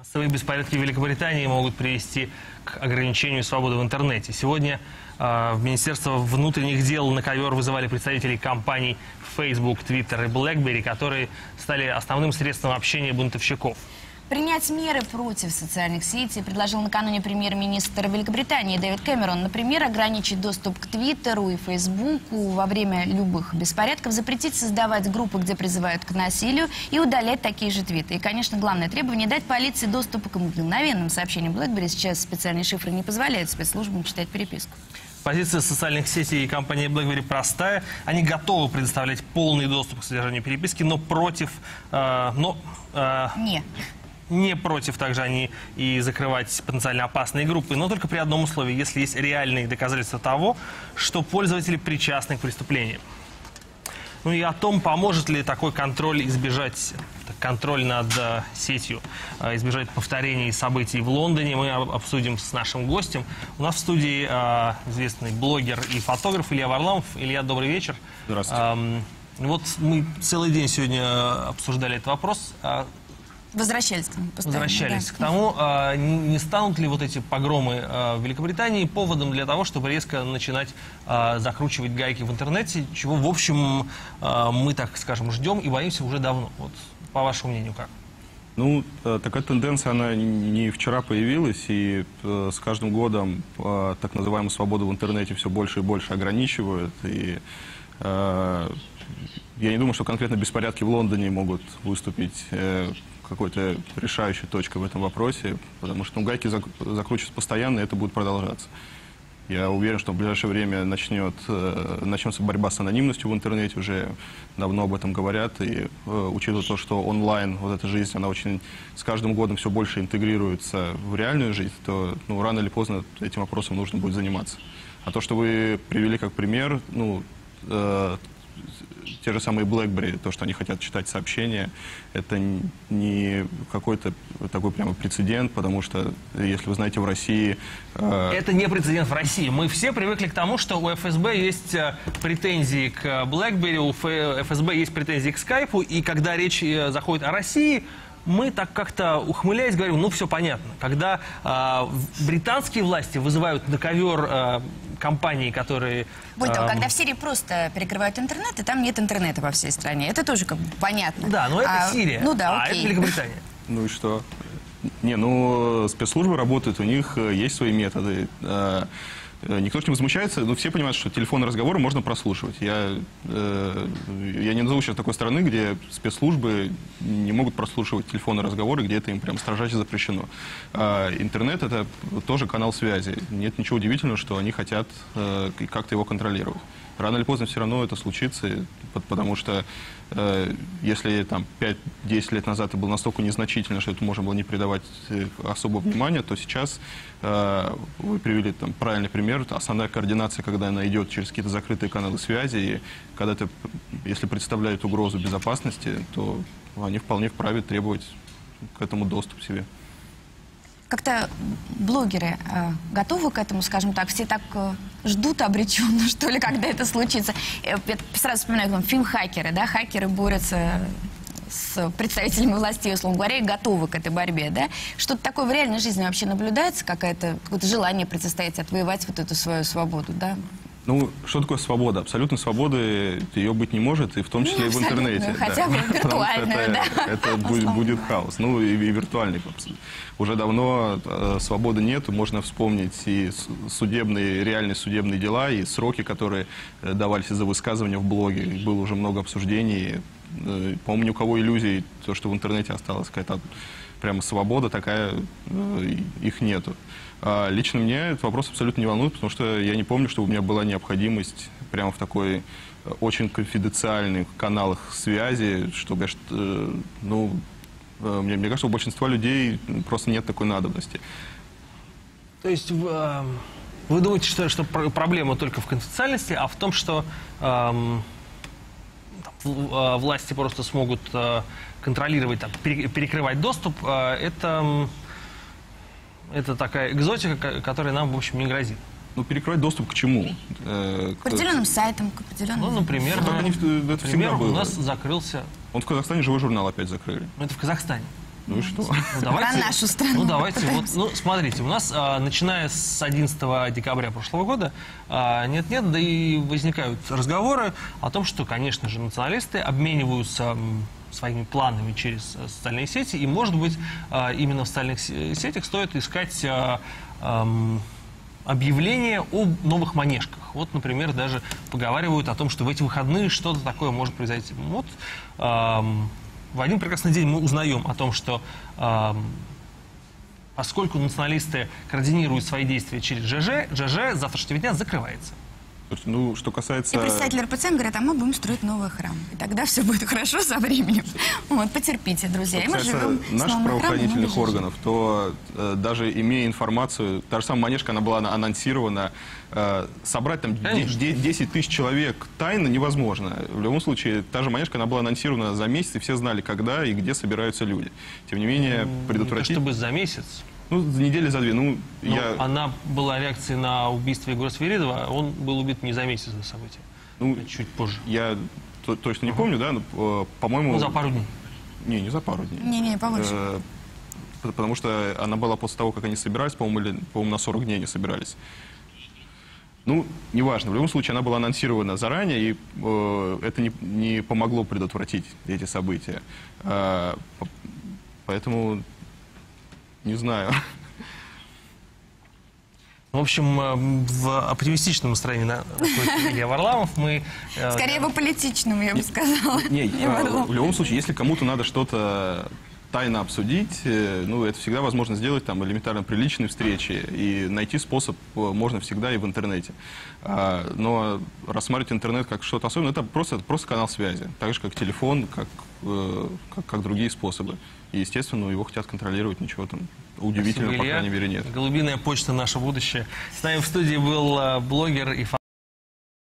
Массовые беспорядки в Великобритании могут привести к ограничению свободы в интернете. Сегодня э, в Министерство внутренних дел на ковер вызывали представителей компаний Facebook, Twitter и BlackBerry, которые стали основным средством общения бунтовщиков. Принять меры против социальных сетей предложил накануне премьер-министр Великобритании Дэвид Кэмерон. Например, ограничить доступ к Твиттеру и Фейсбуку во время любых беспорядков, запретить создавать группы, где призывают к насилию, и удалять такие же твиты. И, конечно, главное требование – дать полиции доступ к мгновенным сообщениям BlackBerry. Сейчас специальные шифры не позволяют спецслужбам читать переписку. Позиция социальных сетей и компании BlackBerry простая. Они готовы предоставлять полный доступ к содержанию переписки, но против... э, но, э, Не. Не против также они и закрывать потенциально опасные группы, но только при одном условии, если есть реальные доказательства того, что пользователи причастны к преступлениям. Ну и о том, поможет ли такой контроль избежать, контроль над э, сетью, э, избежать повторений событий в Лондоне, мы об- обсудим с нашим гостем. У нас в студии э, известный блогер и фотограф Илья Варламов. Илья, добрый вечер. Здравствуйте. Эм, вот мы целый день сегодня обсуждали этот вопрос. Возвращались к постоянно. Возвращались да. к тому, а, не станут ли вот эти погромы а, в Великобритании поводом для того, чтобы резко начинать а, закручивать гайки в интернете, чего, в общем, а, мы, так скажем, ждем и боимся уже давно. Вот, по вашему мнению, как? Ну, э, такая тенденция, она не вчера появилась, и э, с каждым годом э, так называемую свободу в интернете все больше и больше ограничивают. И я не думаю, что конкретно беспорядки в Лондоне могут выступить какой-то решающей точкой в этом вопросе, потому что ну, гайки зак- закручиваются постоянно, и это будет продолжаться. Я уверен, что в ближайшее время начнет, э, начнется борьба с анонимностью в интернете, уже давно об этом говорят, и э, учитывая то, что онлайн, вот эта жизнь, она очень с каждым годом все больше интегрируется в реальную жизнь, то ну, рано или поздно этим вопросом нужно будет заниматься. А то, что вы привели как пример, ну, э, те же самые BlackBerry, то, что они хотят читать сообщения, это не какой-то такой прямо прецедент, потому что, если вы знаете, в России... э, Это не прецедент в России. Мы все привыкли к тому, что у ФСБ есть э, претензии к BlackBerry, у ФСБ есть претензии к Скайпу, и когда речь э, заходит о России, мы так как-то ухмыляясь говорим, ну все понятно. Когда э, британские власти вызывают на ковер э, компании, которые... Более того, эм, когда в Сирии просто перекрывают интернет, и там нет интернета во всей стране. Это тоже как бы понятно. Да, но это А, Сирия, Ну да, а это окей. Великобритания. Ну и что? Не, ну спецслужбы работают, у них э, есть свои методы. Э, Никто не возмущается, но все понимают, что телефонные разговоры можно прослушивать. Я, э, я не назову сейчас такой страны, где спецслужбы не могут прослушивать телефонные разговоры, где это им прям строжайше запрещено. А интернет это тоже канал связи. Нет ничего удивительного, что они хотят э, как-то его контролировать. Рано или поздно все равно это случится, потому что э, если там 5-10 лет назад это было настолько незначительно, что это можно было не придавать э, особого внимания, то сейчас э, вы привели там правильный пример. Основная координация, когда она идет через какие-то закрытые каналы связи, и когда это, если представляет угрозу безопасности, то они вполне вправе требовать к этому доступ себе. Как-то блогеры э, готовы к этому, скажем так, все так э, ждут обреченно, что ли, когда это случится. Э, Я сразу вспоминаю там, фильм «Хакеры», да, хакеры борются с представителями властей, условно говоря, и готовы к этой борьбе, да? Что-то такое в реальной жизни вообще наблюдается, какое-то какое желание противостоять, отвоевать вот эту свою свободу, да? Ну, что такое свобода? Абсолютной свободы ее быть не может, и в том числе Ну, и в интернете. абсолютную, хотя бы что виртуальную, это, да. Это будет, будет хаос. Ну, и, и виртуальный. Уже давно э, свободы нет. Можно вспомнить и судебные, реальные судебные дела, и сроки, которые э, давались за высказывания в блоге. Было уже много обсуждений. Э, По-моему, ни у кого иллюзий, то, что в интернете осталась какая-то прямо свобода такая, э, их нету. А лично меня этот вопрос абсолютно не волнует, потому что я не помню, что у меня была необходимость прямо в такой э, очень конфиденциальных каналах связи, что, э, ну, мне, мне кажется, у большинства людей просто нет такой надобности. То есть вы думаете, что, что пр- проблема только в конфиденциальности, а в том, что эм, власти просто смогут э, контролировать, там, пере- перекрывать доступ, э, это, это такая экзотика, ко- которая нам, в общем, не грозит. Ну, перекрывать доступ к чему? Э, К определенным сайтам, к определенным... Ну, например, в- это например у нас закрылся, Он в Казахстане живой журнал опять закрыли. ну, это в Казахстане. Ну и что? Ну, давайте, Про нашу страну Ну, давайте. Вот, ну, смотрите, у нас, а, начиная с 11 декабря прошлого года, а, нет-нет, да и возникают разговоры о том, что, конечно же, националисты обмениваются своими планами через э, социальные сети, и, может быть, а, именно в социальных се- сетях стоит искать а, объявления о новых манежках. Вот, например, даже поговаривают о том, что в эти выходные что-то такое может произойти. Вот ам, в один прекрасный день мы узнаем о том, что поскольку националисты координируют свои действия через ЖЖ, ЖЖ с завтрашнего дня закрывается. Ну, что касается... И представители РПЦ говорят, а мы будем строить новый храм. И тогда все будет хорошо со временем. Вот, потерпите, друзья. И Что мы касается живем с наших храмом, правоохранительных жизнью. органов, то э, даже имея информацию, та же самая манежка, она была ана- анонсирована, э, собрать там де- Конечно. де- 10 тысяч человек тайно невозможно. В любом случае, та же манежка, она была анонсирована за месяц, и все знали, когда и где собираются люди. Тем не менее, Не то предотвратить... чтобы за месяц. Ну, за недели за две. Ну, Но я... Она была реакцией на убийство Егора Свиридова. Он был убит не за месяц до события, ну, а чуть позже. я то- точно не помню, да, но, э, по-моему... Ну, за пару дней. Не, не за пару дней. Не-не, побольше. Э, Потому что она была после того, как они собирались, по-моему, или, по-моему, на 40 дней они собирались. Ну, неважно. В любом случае, она была анонсирована заранее, и э, это не, не помогло предотвратить эти события. А, по- поэтому, не знаю. В общем, э, в оптимистичном настроении на- находится Илья Варламов. Мы, э, Скорее по политичному, я бы сказала. Не, Не Варлам. в любом случае, если кому-то надо что-то тайно обсудить, э, ну, это всегда возможно сделать там элементарно при личной встрече, и найти способ можно всегда и в интернете. А, Но рассматривать интернет как что-то особенное, это просто, это просто канал связи, так же, как телефон, как, как, как другие способы. И, естественно, его хотят контролировать, ничего там удивительного, Спасибо, по крайней мере, нет. Голубиная почта наше будущее. С нами в студии был э, блогер и